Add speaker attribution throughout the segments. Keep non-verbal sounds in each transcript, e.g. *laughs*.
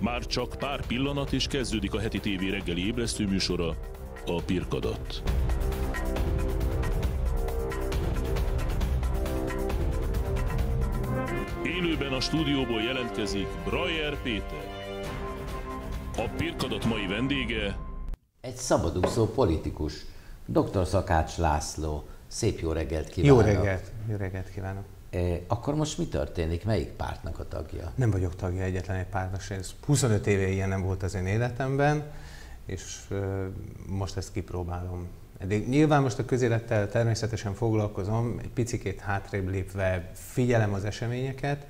Speaker 1: Már csak pár pillanat és kezdődik a heti tévé reggeli ébresztő műsora, a Pirkadat. Élőben a stúdióból jelentkezik Brajer Péter. A Pirkadat mai vendége
Speaker 2: Egy szabadúszó politikus, dr. Szakács László. Szép jó reggelt kívánok!
Speaker 3: Jó reggelt, jó reggelt kívánok!
Speaker 2: Eh, Akkor most mi történik? Melyik pártnak a tagja?
Speaker 3: Nem vagyok tagja egyetlen egy pártnak. Ez 25 éve ilyen nem volt az én életemben, és most ezt kipróbálom. Eddig nyilván most a közélettel természetesen foglalkozom, egy picikét hátrébb lépve figyelem az eseményeket,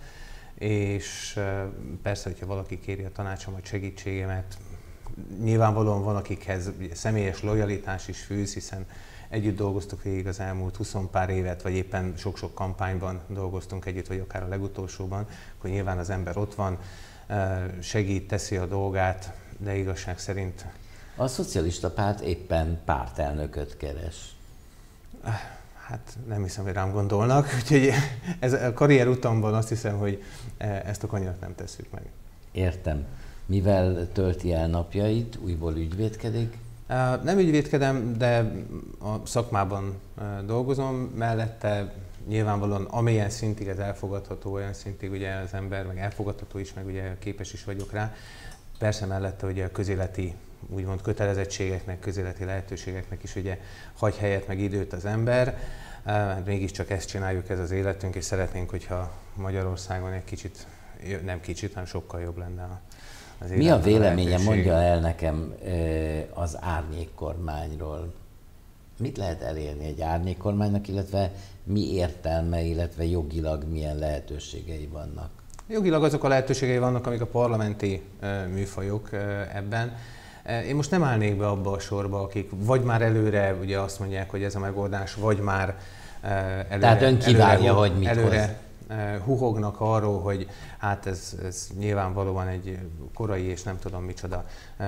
Speaker 3: és persze, hogyha valaki kéri a tanácsomat, segítségemet, nyilvánvalóan van, akikhez személyes lojalitás is fűz, hiszen együtt dolgoztuk végig az elmúlt 20 pár évet, vagy éppen sok-sok kampányban dolgoztunk együtt, vagy akár a legutolsóban, akkor nyilván az ember ott van, eh, segít, teszi a dolgát, de igazság szerint
Speaker 2: A szocialista párt éppen pártelnököt keres.
Speaker 3: hát nem hiszem, hogy rám gondolnak, *laughs* úgyhogy ez a karrier utamban azt hiszem, hogy eh, ezt a kanyart nem tesszük meg.
Speaker 2: Értem. Mivel tölti el napjait, újból ügyvédkedik?
Speaker 3: Nem ügyvédkedem, de a szakmában dolgozom, mellette nyilvánvalóan amilyen szintig ez elfogadható, olyan szintig ugye az ember, meg elfogadható is, meg ugye képes is vagyok rá. Persze mellette ugye a közéleti úgymond kötelezettségeknek, közéleti lehetőségeknek is ugye hagy helyet, meg időt az ember. Hát mégiscsak ezt csináljuk, ez az életünk, és szeretnénk, hogyha Magyarországon egy kicsit, nem kicsit, hanem sokkal jobb lenne a- az
Speaker 2: Mi a véleménye, mondja el nekem az árnyék kormányról? Mit lehet elérni egy árnyék kormánynak, illetve mi értelme, illetve jogilag milyen lehetőségei vannak?
Speaker 3: Jogilag azok a lehetőségei vannak, amik a parlamenti műfajok ebben. Én most nem állnék be abba a sorba, akik vagy már előre ugye azt mondják, hogy ez a megoldás, vagy már előre,
Speaker 2: Tehát ön kivárja,
Speaker 3: hu-
Speaker 2: hogy mit
Speaker 3: előre ö, huhognak arról, hogy hát ez, ez nyilvánvalóan egy korai és nem tudom micsoda ö,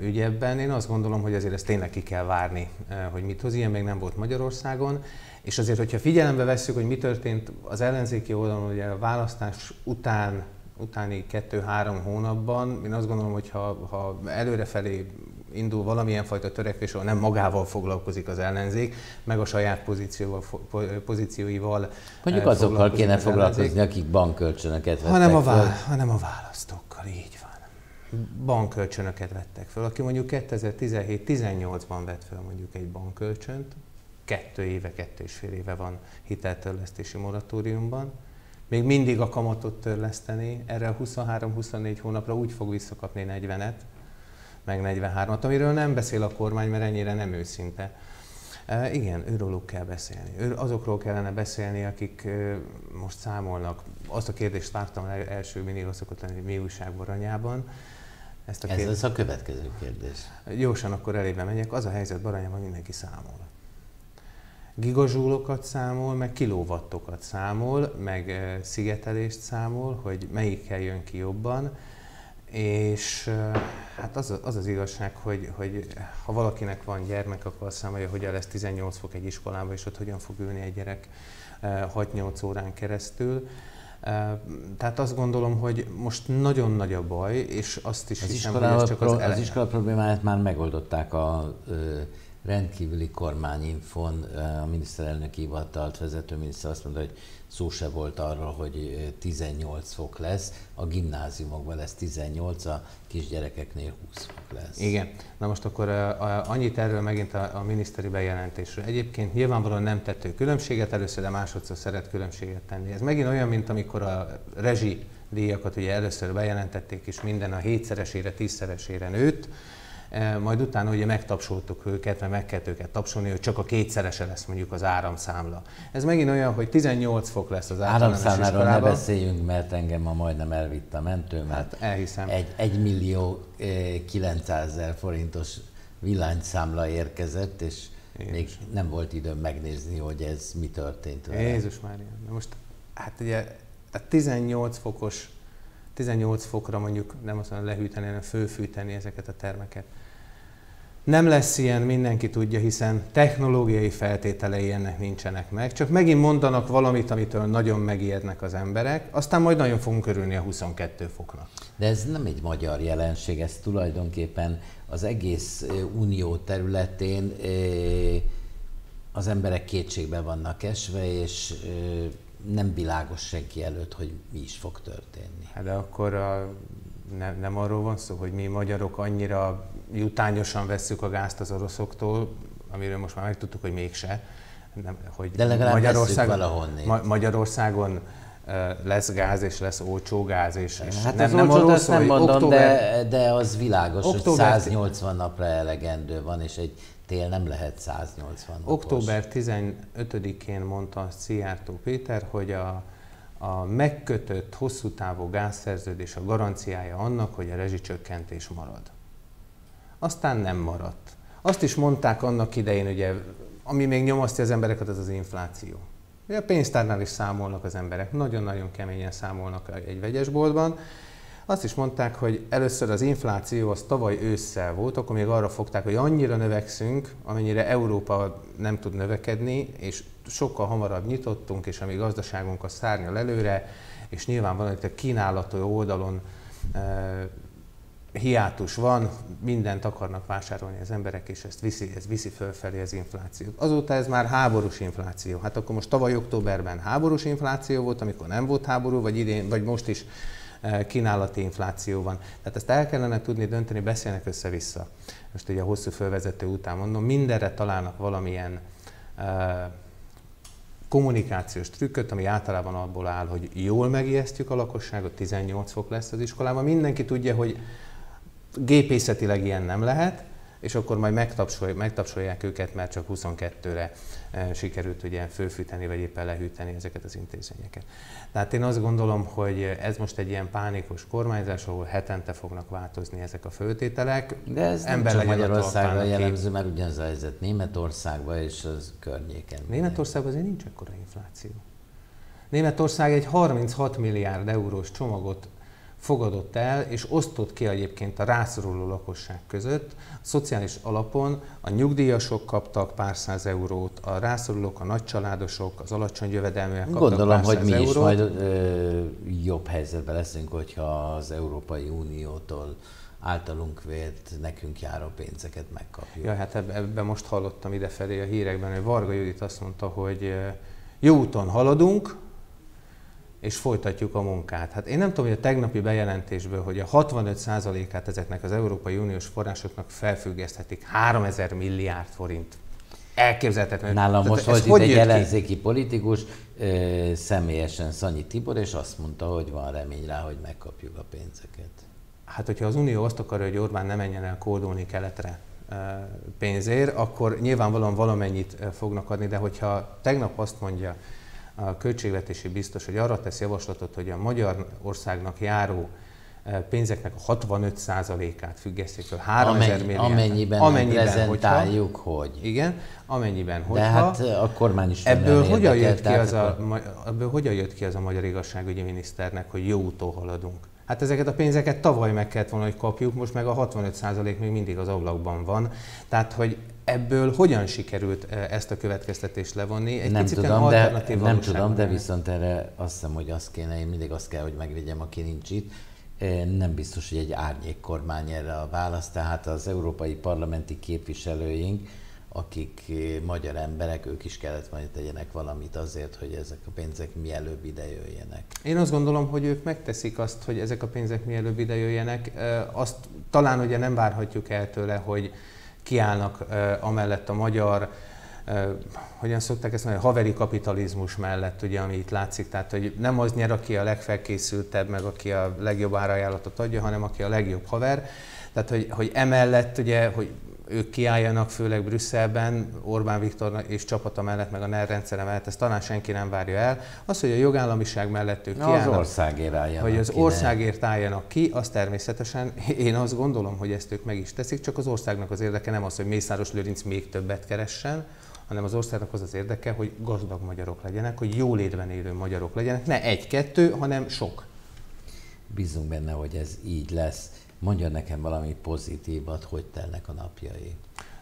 Speaker 3: ügy ebben. Én azt gondolom, hogy azért ezt tényleg ki kell várni, ö, hogy mit hoz. Ilyen még nem volt Magyarországon. És azért, hogyha figyelembe vesszük, hogy mi történt az ellenzéki oldalon, ugye a választás után, utáni kettő-három hónapban, én azt gondolom, hogy ha, ha előrefelé indul valamilyen fajta törekvés, ahol nem magával foglalkozik az ellenzék, meg a saját pozícióval, pozícióival
Speaker 2: Mondjuk
Speaker 3: eh,
Speaker 2: azokkal kéne
Speaker 3: az
Speaker 2: foglalkozni,
Speaker 3: ellenzék,
Speaker 2: akik bankkölcsönöket vettek
Speaker 3: hanem a,
Speaker 2: föl.
Speaker 3: vá- hanem a választókkal, így van. Bankkölcsönöket vettek fel. Aki mondjuk 2017-18-ban vett fel mondjuk egy bankkölcsönt, kettő éve, kettő és fél éve van hiteltörlesztési moratóriumban, még mindig a kamatot törleszteni, erre a 23-24 hónapra úgy fog visszakapni 40-et, meg 43-at, amiről nem beszél a kormány, mert ennyire nem őszinte. E, igen, őróluk kell beszélni. Azokról kellene beszélni, akik e, most számolnak. Azt a kérdést vártam el első mindig szokott lenni mi újság Baranyában. Ezt a
Speaker 2: Ez
Speaker 3: kérdést,
Speaker 2: lesz a következő kérdés.
Speaker 3: Gyorsan akkor elébe megyek. Az a helyzet Baranyában, hogy mindenki számol. Gigazsúlokat számol, meg kilóvattokat számol, meg eh, szigetelést számol, hogy melyikkel jön ki jobban. És hát az, az az igazság, hogy, hogy ha valakinek van gyermek, akkor azt számolja, hogy lesz 18 fok egy iskolában, és ott hogyan fog ülni egy gyerek eh, 6-8 órán keresztül. Eh, Tehát azt gondolom, hogy most nagyon nagy a baj, és azt is
Speaker 2: Az,
Speaker 3: hiszem, hogy ez csak az,
Speaker 2: az, az iskola problémáját már megoldották a rendkívüli kormányinfon, a miniszterelnök hivatalt vezető miniszter azt mondta, hogy szó se volt arról, hogy ö, 18 fok lesz, a gimnáziumokban lesz 18, a kisgyerekeknél 20 fok lesz.
Speaker 3: Igen. Na most akkor annyit erről megint a, a miniszteri bejelentésről. Egyébként nyilvánvalóan nem tett különbséget először, de másodszor szeret különbséget tenni. Ez megint olyan, mint amikor a rezsi díjakat ugye először bejelentették, és minden a hétszeresére, tízszeresére nőtt, majd utána ugye megtapsoltuk őket, mert meg kellett őket tapsolni, hogy csak a kétszerese lesz mondjuk az áramszámla. Ez megint olyan, hogy 18 fok lesz az
Speaker 2: Áramszámláról ne beszéljünk, mert engem ma majdnem elvitt a mentő, mert
Speaker 3: Hát elhiszem.
Speaker 2: egy 1 millió eh, 900 ezer forintos villanyszámla érkezett, és
Speaker 3: Igen.
Speaker 2: még nem volt időm megnézni, hogy ez mi történt vele.
Speaker 3: Jézus Mária. Na most, hát ugye, a 18 fokos, 18 fokra mondjuk nem azt mondom lehűteni, hanem fölfűteni ezeket a termeket. Nem lesz ilyen, mindenki tudja, hiszen technológiai feltételei ennek nincsenek meg. Csak megint mondanak valamit, amitől nagyon megijednek az emberek, aztán majd nagyon fogunk örülni a 22 foknak.
Speaker 2: De ez nem egy magyar jelenség, ez tulajdonképpen az egész unió területén az emberek kétségbe vannak esve, és nem világos senki előtt, hogy mi is fog történni.
Speaker 3: Hát de akkor a, ne, nem arról van szó, hogy mi magyarok annyira jutányosan vesszük a gázt az oroszoktól, amiről most már megtudtuk, hogy mégse.
Speaker 2: Nem, hogy De legalább Magyarországon,
Speaker 3: Ma, Magyarországon lesz gáz és lesz olcsó gáz. És,
Speaker 2: és hát nem, az nem arról szó, nem mondom, október, de, de az világos, október, hogy 180 napra elegendő van, és egy tél nem lehet 180 napos.
Speaker 3: Október 15-én mondta Szijjártó Péter, hogy a, a megkötött hosszú távú gázszerződés a garanciája annak, hogy a rezsicsökkentés marad. Aztán nem maradt. Azt is mondták annak idején, ugye, ami még nyomasztja az embereket, az az infláció. A pénztárnál is számolnak az emberek, nagyon-nagyon keményen számolnak egy vegyesboltban. Azt is mondták, hogy először az infláció az tavaly ősszel volt, akkor még arra fogták, hogy annyira növekszünk, amennyire Európa nem tud növekedni, és sokkal hamarabb nyitottunk, és a mi gazdaságunk a szárnyal előre, és nyilvánvalóan itt a kínálató oldalon hiátus van, mindent akarnak vásárolni az emberek, és ezt viszi, ez viszi fölfelé az inflációt. Azóta ez már háborús infláció. Hát akkor most tavaly októberben háborús infláció volt, amikor nem volt háború, vagy idén, vagy most is eh, kínálati infláció van. Tehát ezt el kellene tudni dönteni, beszélnek össze-vissza. Most ugye a hosszú fölvezető után mondom, mindenre találnak valamilyen uh, kommunikációs trükköt, ami általában abból áll, hogy jól megijesztjük a lakosságot, 18 fok lesz az iskolában. Mindenki tudja, hogy Gépészetileg ilyen nem lehet, és akkor majd megtapsolják, megtapsolják őket, mert csak 22-re eh, sikerült ugye fölfűteni, vagy éppen lehűteni ezeket az intézményeket. Tehát én azt gondolom, hogy ez most egy ilyen pánikos kormányzás, ahol hetente fognak változni ezek a föltételek.
Speaker 2: De ez Ember nem csak Magyarországra jellemző, mert ugyanaz a helyzet Németországban és az környéken.
Speaker 3: Németországban azért nincs ekkora infláció. Németország egy 36 milliárd eurós csomagot fogadott el és osztott ki egyébként a rászoruló lakosság között. A szociális alapon a nyugdíjasok kaptak pár száz eurót, a rászorulók, a nagycsaládosok, az alacsony jövedelműek kaptak
Speaker 2: Gondolom,
Speaker 3: pár
Speaker 2: hogy mi
Speaker 3: eurót.
Speaker 2: is majd ö, jobb helyzetben leszünk, hogyha az Európai Uniótól általunk vélt, nekünk járó pénzeket megkapjuk.
Speaker 3: Ja, hát ebben most hallottam idefelé a hírekben, hogy Varga Judit azt mondta, hogy jó úton haladunk, és folytatjuk a munkát. Hát én nem tudom, hogy a tegnapi bejelentésből, hogy a 65%-át ezeknek az Európai Uniós forrásoknak felfüggeszthetik 3000 milliárd forint. Elképzelhetetlen.
Speaker 2: Nálam most volt itt egy ellenzéki politikus, személyesen Szanyi Tibor, és azt mondta, hogy van remény rá, hogy megkapjuk a pénzeket.
Speaker 3: Hát, hogyha az Unió azt akarja, hogy Orbán ne menjen el kódolni keletre pénzért, akkor nyilvánvalóan valamennyit fognak adni, de hogyha tegnap azt mondja, a költségvetési biztos, hogy arra tesz javaslatot, hogy a Magyarországnak járó eh, pénzeknek a 65%-át függesszék fel 3000
Speaker 2: Amennyi, milliárd. Amennyiben, amennyiben prezentáljuk, hogy.
Speaker 3: Igen, amennyiben, hogyha.
Speaker 2: De hát eh, a kormány is
Speaker 3: ebből hogyan, jött ki az a, ebből hogyan jött ki az a magyar igazságügyi miniszternek, hogy jó úton haladunk? Hát ezeket a pénzeket tavaly meg kellett volna, hogy kapjuk, most meg a 65% még mindig az ablakban van. Tehát, hogy ebből hogyan sikerült e, ezt a következtetést levonni?
Speaker 2: Egy nem tudom, de, nem tudom, de viszont erre azt hiszem, hogy azt kéne, én mindig azt kell, hogy megvédjem, aki nincs itt. E, nem biztos, hogy egy árnyék kormány erre a válasz, tehát az európai parlamenti képviselőink, akik eh, magyar emberek, ők is kellett majd tegyenek valamit azért, hogy ezek a pénzek mielőbb ide jöjjenek.
Speaker 3: Én azt gondolom, hogy ők megteszik azt, hogy ezek a pénzek mielőbb ide jöjjenek. Azt talán ugye nem várhatjuk el tőle, hogy kiállnak amellett a magyar hogyan szokták ezt mondani, haveri kapitalizmus mellett, ugye, ami itt látszik, tehát hogy nem az nyer, aki a legfelkészültebb, meg aki a legjobb árajánlatot adja, hanem aki a legjobb haver. Tehát, hogy, hogy emellett ugye, hogy ők kiálljanak, főleg Brüsszelben, Orbán Viktor és csapata mellett, meg a NER rendszere mellett, ezt talán senki nem várja el. Az, hogy a jogállamiság mellett ők kiállnak,
Speaker 2: az országért álljanak
Speaker 3: hogy az ki, országért álljanak ki, az természetesen, *laughs* én azt gondolom, hogy ezt ők meg is teszik, csak az országnak az érdeke nem az, hogy Mészáros Lőrinc még többet keressen, hanem az országnak az az érdeke, hogy gazdag magyarok legyenek, hogy jólétben élő magyarok legyenek, ne egy-kettő, hanem sok.
Speaker 2: Bízunk benne, hogy ez így lesz. Mondja nekem valami pozitívat, hogy telnek a napjai.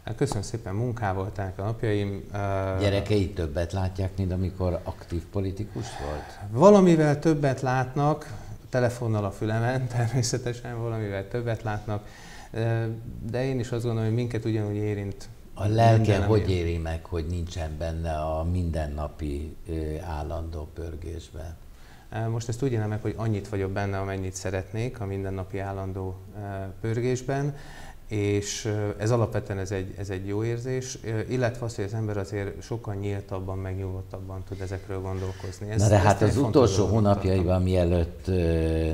Speaker 3: Hát köszönöm szépen, munkával telnek a napjaim.
Speaker 2: Gyerekei többet látják, mint amikor aktív politikus volt?
Speaker 3: Valamivel többet látnak, telefonnal a fülemen *laughs* természetesen valamivel többet látnak, de én is azt gondolom, hogy minket ugyanúgy érint.
Speaker 2: A lelke hogy éri meg, hogy nincsen benne a mindennapi állandó pörgésben?
Speaker 3: Most ezt úgy élem meg, hogy annyit vagyok benne, amennyit szeretnék a mindennapi állandó pörgésben, és ez alapvetően ez egy, ez egy jó érzés, illetve az, hogy az ember azért sokkal nyíltabban, megnyugodtabban tud ezekről gondolkozni.
Speaker 2: Ez, Na de hát az utolsó hónapjaiban, mielőtt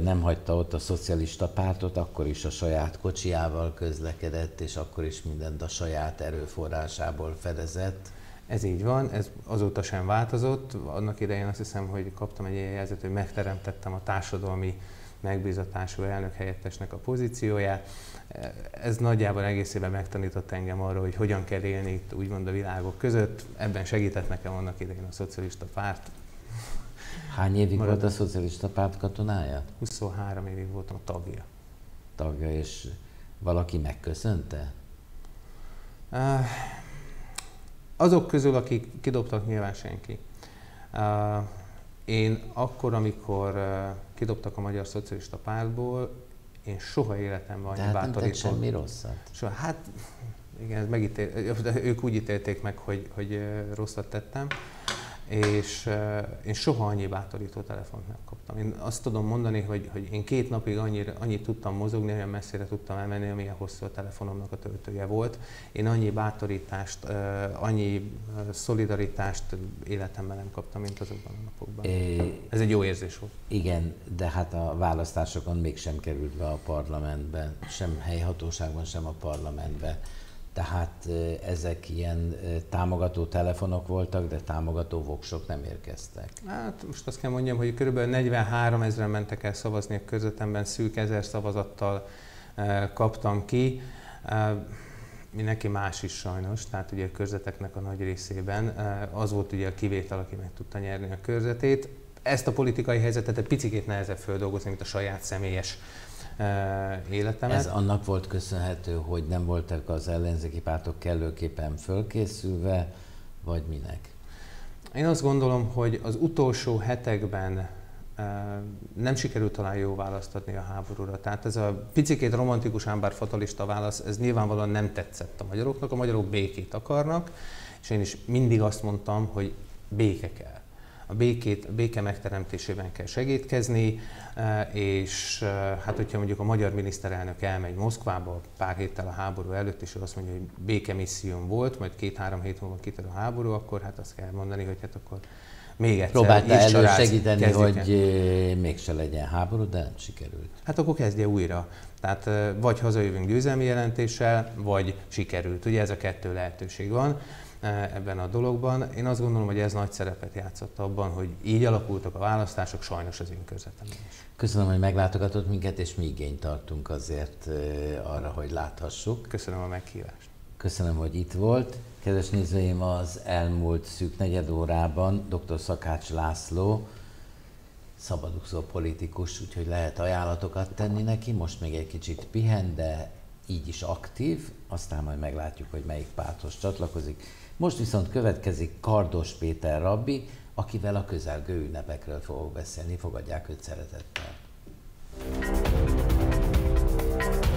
Speaker 2: nem hagyta ott a szocialista pártot, akkor is a saját kocsiával közlekedett, és akkor is mindent a saját erőforrásából fedezett.
Speaker 3: Ez így van, ez azóta sem változott. Annak idején azt hiszem, hogy kaptam egy ilyen jelzőt, hogy megteremtettem a társadalmi megbízatású elnök helyettesnek a pozícióját. Ez nagyjából egészében megtanított engem arra, hogy hogyan kell élni itt úgymond a világok között. Ebben segített nekem annak idején a szocialista párt.
Speaker 2: Hány évig Marad... volt a szocialista párt katonája?
Speaker 3: 23 évig voltam tagja.
Speaker 2: Tagja, és valaki megköszönte?
Speaker 3: Azok közül, akik kidobtak, nyilván senki. Én akkor, amikor kidobtak a Magyar Szocialista Pártból, én soha életemben annyi
Speaker 2: Tehát nem tett semmi rosszat?
Speaker 3: Soha, hát igen, megítél, ők úgy ítélték meg, hogy, hogy rosszat tettem és én soha annyi bátorító telefont nem kaptam. Én azt tudom mondani, hogy, hogy én két napig annyira, annyit tudtam mozogni, olyan messzire tudtam elmenni, amilyen hosszú a telefonomnak a töltője volt. Én annyi bátorítást, annyi szolidaritást életemben nem kaptam, mint azokban a napokban. É, Ez egy jó érzés volt.
Speaker 2: Igen, de hát a választásokon mégsem került be a parlamentbe, sem helyhatóságban, sem a parlamentbe tehát ezek ilyen támogató telefonok voltak, de támogató voksok nem érkeztek.
Speaker 3: Hát most azt kell mondjam, hogy kb. 43 ezeren mentek el szavazni a közvetemben, szűk ezer szavazattal kaptam ki. Mindenki más is sajnos, tehát ugye a körzeteknek a nagy részében. Az volt ugye a kivétel, aki meg tudta nyerni a körzetét. Ezt a politikai helyzetet egy picit nehezebb földolgozni, mint a saját személyes életemet.
Speaker 2: Ez annak volt köszönhető, hogy nem voltak az ellenzéki pártok kellőképpen fölkészülve, vagy minek?
Speaker 3: Én azt gondolom, hogy az utolsó hetekben nem sikerült talán jó választ adni a háborúra. Tehát ez a picikét romantikus, ám bár fatalista válasz, ez nyilvánvalóan nem tetszett a magyaroknak. A magyarok békét akarnak, és én is mindig azt mondtam, hogy béke kell a békét, a béke megteremtésében kell segítkezni, e, és e, hát hogyha mondjuk a magyar miniszterelnök elmegy Moszkvába pár héttel a háború előtt, és ő azt mondja, hogy békemisszión volt, majd két-három hét múlva kitör a háború, akkor hát azt kell mondani, hogy hát akkor még egyszer
Speaker 2: Próbálta elősegíteni, hogy el. mégse legyen háború, de nem sikerült.
Speaker 3: Hát akkor kezdje újra. Tehát vagy hazajövünk győzelmi jelentéssel, vagy sikerült. Ugye ez a kettő lehetőség van. E, ebben a dologban. Én azt gondolom, hogy ez nagy szerepet játszott abban, hogy így alakultak a választások, sajnos az én körzetemben is.
Speaker 2: Köszönöm, hogy meglátogatott minket, és mi igényt tartunk azért e, arra, hogy láthassuk.
Speaker 3: Köszönöm a meghívást.
Speaker 2: Köszönöm, hogy itt volt. Kedves nézőim, az elmúlt szűk negyed órában dr. Szakács László, szabadúszó politikus, úgyhogy lehet ajánlatokat tenni neki. Most még egy kicsit pihen, de így is aktív, aztán majd meglátjuk, hogy melyik párthoz csatlakozik. Most viszont következik Kardos Péter rabbi, akivel a közelgő ünnepekről fogok beszélni. Fogadják őt szeretettel. Thank you.